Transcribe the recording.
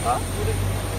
않을까? 모르겠어.